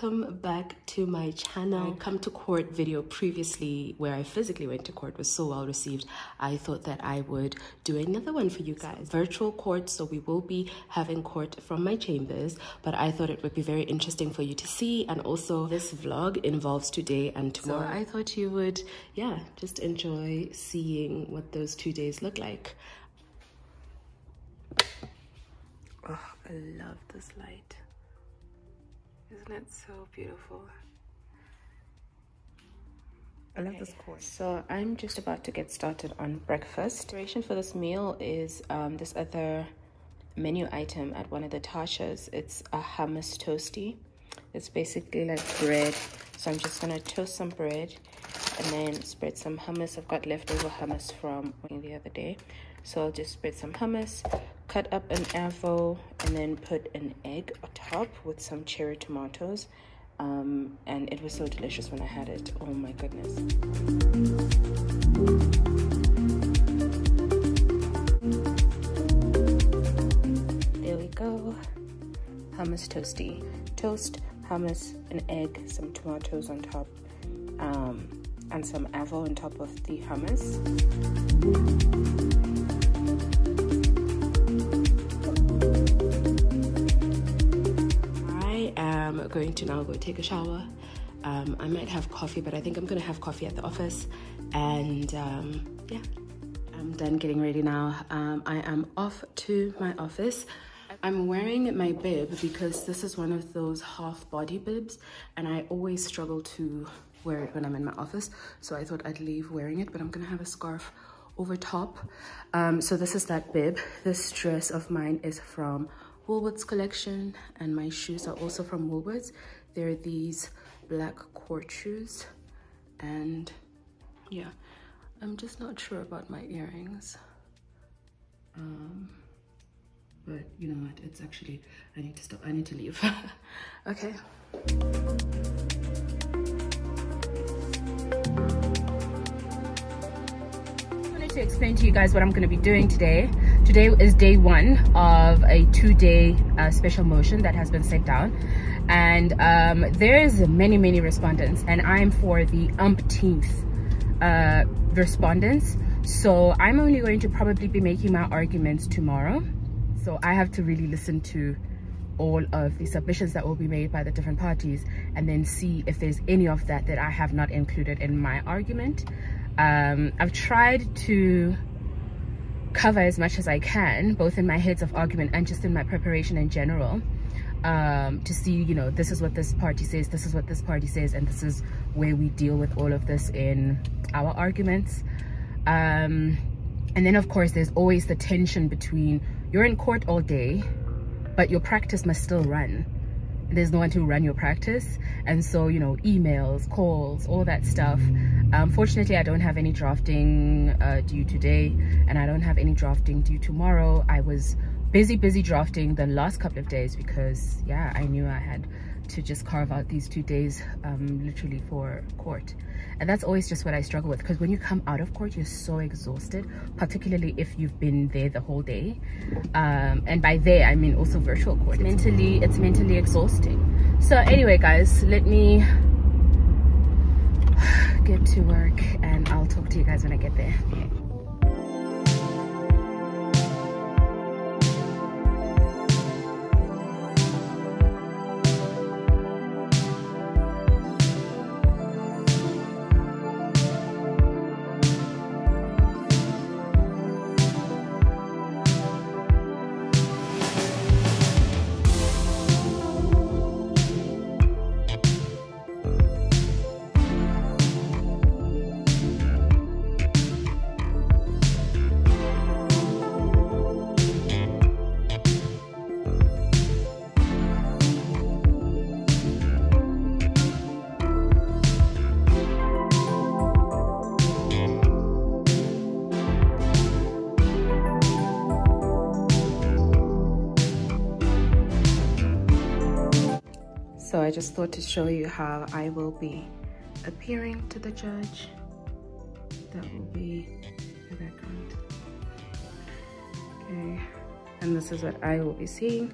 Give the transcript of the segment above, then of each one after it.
welcome back to my channel. come to court video previously where I physically went to court was so well received. I thought that I would do another one for you guys. Virtual court, so we will be having court from my chambers, but I thought it would be very interesting for you to see and also this vlog involves today and tomorrow. So I thought you would, yeah, just enjoy seeing what those two days look like. Oh, I love this light. Isn't it so beautiful? I love this course. So I'm just about to get started on breakfast. Preparation for this meal is um, this other menu item at one of the Tashas. It's a hummus toasty. It's basically like bread. So I'm just gonna toast some bread and then spread some hummus. I've got leftover hummus from the other day. So I'll just spread some hummus, cut up an avo, and then put an egg on top with some cherry tomatoes. Um, and it was so delicious when I had it. Oh my goodness. There we go. Hummus toasty. Toast, hummus, an egg, some tomatoes on top, um, and some avo on top of the hummus. Going to now go take a shower. Um, I might have coffee, but I think I'm gonna have coffee at the office. And um, yeah, I'm done getting ready now. Um, I am off to my office. I'm wearing my bib because this is one of those half body bibs and I always struggle to wear it when I'm in my office. So I thought I'd leave wearing it, but I'm gonna have a scarf over top. Um, so this is that bib. This dress of mine is from Woolworths collection and my shoes are also from Woolworths. They're these black court shoes and yeah, I'm just not sure about my earrings. Um, but you know what, it's actually, I need to stop, I need to leave. okay I Wanted to explain to you guys what I'm going to be doing today. Today is day one of a two-day uh, special motion that has been set down. And um, there's many, many respondents and I'm for the umpteenth uh, respondents. So I'm only going to probably be making my arguments tomorrow. So I have to really listen to all of the submissions that will be made by the different parties and then see if there's any of that that I have not included in my argument. Um, I've tried to cover as much as I can, both in my heads of argument and just in my preparation in general, um, to see, you know, this is what this party says, this is what this party says, and this is where we deal with all of this in our arguments. Um, and then, of course, there's always the tension between you're in court all day, but your practice must still run there's no one to run your practice. And so you know emails calls all that stuff. Um, i don't have any drafting uh, due today and i don't have any drafting due tomorrow. I was busy busy drafting the last couple of days because yeah i knew i had to just carve out these two days um, literally for court. And that's always just what i struggle with because when you come out of court you're so exhausted particularly if you've been there the whole day. Um, and by there i mean also virtual court. Mentally it's mentally exhausting. So anyway guys let me get to work and i'll talk to you guys when i get there I just thought to show you how I will be appearing to the judge. That will be the background. Okay, and this is what I will be seeing.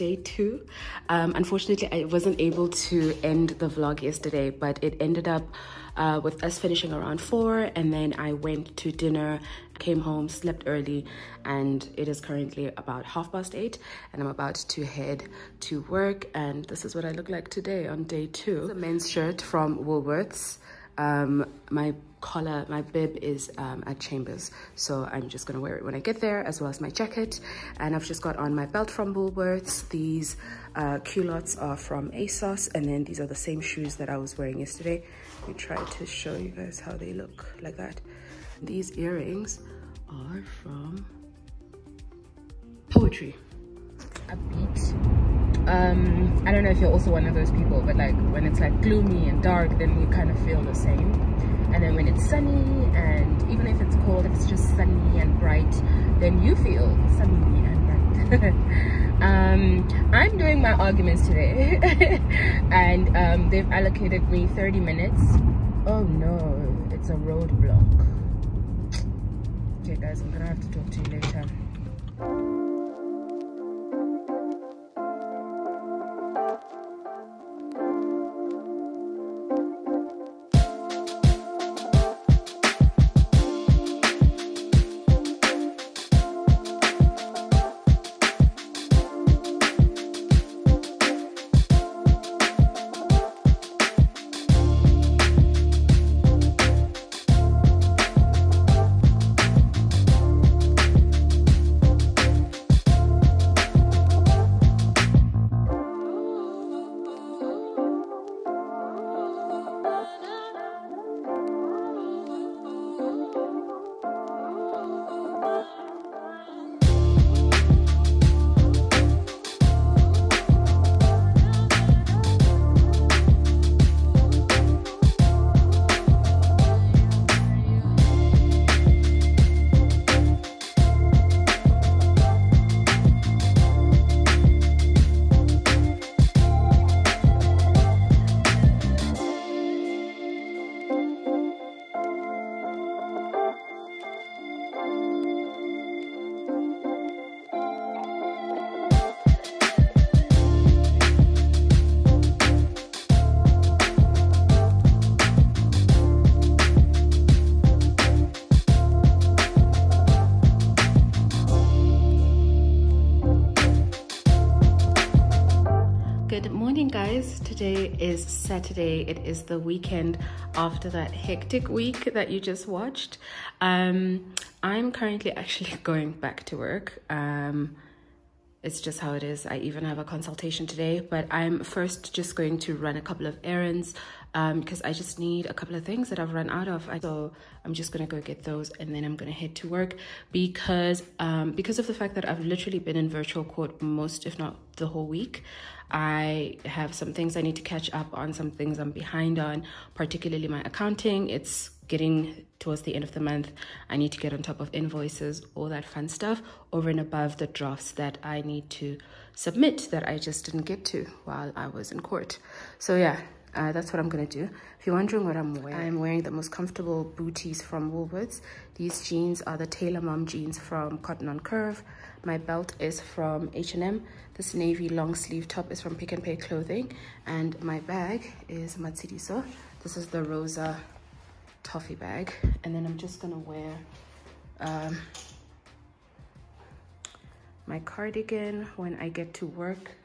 Day two. Um, unfortunately, I wasn't able to end the vlog yesterday, but it ended up uh, with us finishing around four, and then I went to dinner, came home, slept early, and it is currently about half past eight, and I'm about to head to work. And this is what I look like today on day two. It's a men's shirt from Woolworths. Um, my collar, my bib is um, at Chambers. So I'm just gonna wear it when I get there as well as my jacket. And I've just got on my belt from Woolworths. These uh, culottes are from ASOS. And then these are the same shoes that I was wearing yesterday. Let me try to show you guys how they look like that. These earrings are from Poetry. A beat um i don't know if you're also one of those people but like when it's like gloomy and dark then you kind of feel the same. And then when it's sunny and even if it's cold if it's just sunny and bright then you feel sunny and bright. Um i'm doing my arguments today. And um they've allocated me 30 minutes. Oh no. It's a roadblock. Okay guys i'm gonna have to talk to you later today is saturday. It is the weekend after that hectic week that you just watched. Um i'm currently actually going back to work. Um it's just how it is i even have a consultation today but i'm first just going to run a couple of errands um because i just need a couple of things that i've run out of so i'm just gonna go get those and then i'm gonna head to work because um because of the fact that i've literally been in virtual court most if not the whole week I have some things I need to catch up on, some things I'm behind on, particularly my accounting. It's getting towards the end of the month. I need to get on top of invoices, all that fun stuff, over and above the drafts that I need to submit that I just didn't get to while I was in court. So, yeah, uh, that's what I'm gonna do. If you're wondering what I'm wearing, I'm wearing the most comfortable booties from Woolworths. These jeans are the Taylor Mom jeans from Cotton on Curve. My belt is from H&M. This navy long sleeve top is from Pick n Pay Clothing. And my bag is Matshidiso. This is the Rosa toffee bag. And then I'm just gonna wear um, my cardigan when I get to work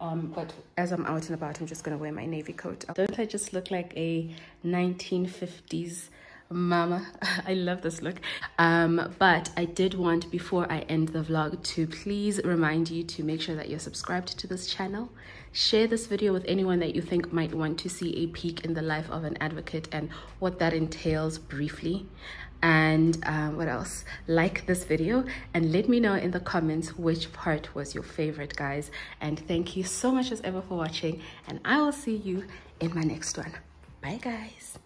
um, but as I'm out and about, I'm just to wear my navy coat. Don't I just look like a 1950s mama? I love this look. Um, but I did want, before I end the vlog, to please remind you to make sure that you're subscribed to this channel. Share this video with anyone that you think might want to see a peek in the life of an advocate and what that entails briefly and um, what else like this video and let me know in the comments which part was your favorite guys and thank you so much as ever for watching and i will see you in my next one bye guys